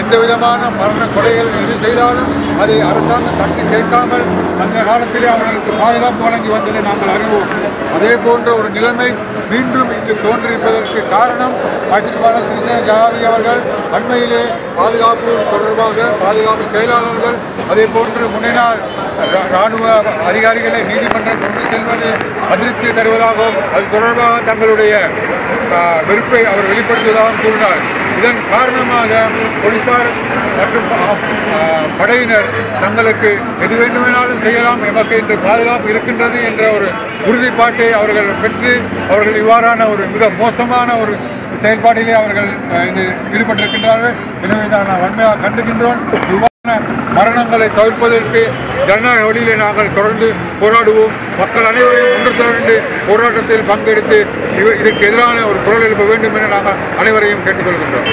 எந்த விதமான மரண கொலைகள் எது செய்தாலும் அதை அரசாங்கம் தட்டி கேட்காமல் அந்த காலத்திலே அவர்களுக்கு பாதுகாப்பு வழங்கி வந்ததை நாங்கள் அறிவோம். அதே போன்ற ஒரு நிலைமை மீண்டும் இங்கு தோன்றியிருப்பதற்கு காரணம் மைத்திரிபால சிறிசேன ஜனாதிபதி அவர்கள் அண்மையிலே பாதுகாப்பு தொடர்பாக பாதுகாப்பு செயலாளர்கள் அதே போன்று முன்னினால் ராணுவ அதிகாரிகளை நீதிமன்றம் கொண்டு செல்வது அதிருப்தி தருவதாகவும் அது தொடர்பாக தங்களுடைய வெறுப்பை அவர் வெளிப்படுத்துவதாகவும் கூறினார். இதன் காரணமாக போலீசார் மற்றும் படையினர் தங்களுக்கு எது வேண்டுமானாலும் செய்யலாம் எமக்கு இன்று பாதுகாப்பு இருக்கின்றது என்ற ஒரு உறுதிப்பாட்டை அவர்கள் பெற்று அவர்கள் இவ்வாறான ஒரு மிக மோசமான ஒரு செயல்பாட்டிலே அவர்கள் இது ஈடுபட்டிருக்கின்றார்கள். எனவே தான் நான் வன்மையாக கண்டுகின்றோம். இவ்வாறான மரணங்களை தவிர்ப்பதற்கு ஜனநாயக வழியிலே நாங்கள் தொடர்ந்து போராடுவோம். மக்கள் அனைவரையும் ஒன்று திரண்டு போராட்டத்தில் பங்கெடுத்து இதற்கு எதிரான ஒரு குரல் எழுப்ப வேண்டும் என நாங்கள் அனைவரையும் கேட்டுக்கொள்கின்றோம்.